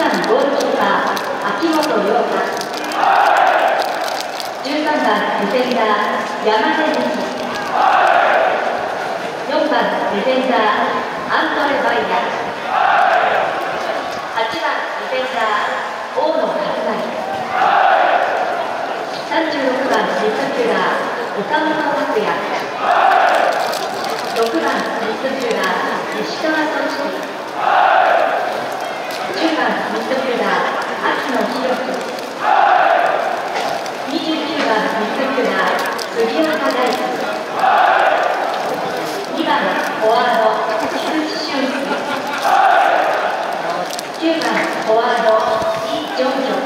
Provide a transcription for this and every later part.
番ゴールキーパー秋元陽太13番ディフェンダー山根美希4番ディフェンダーアントレ・バイヤ8番ディフェンダー大野勝成36番ミッドフィーダー岡本拓也6番ミッドフィーダー石川俊樹10番ミッドフィーダー秋野博樹29番ミッドフィーダー杉岡大樹2番フォワード菊池俊介9番フォワードイ・ジョンジョン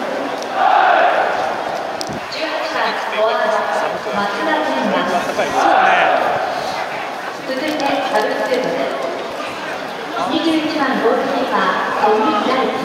18番フォワード松田健馬続いてサブスクープです21番ゴールキーパー小木大輝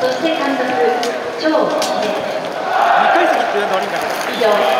そして監督長秀2階席っていうの悪いんだけど以上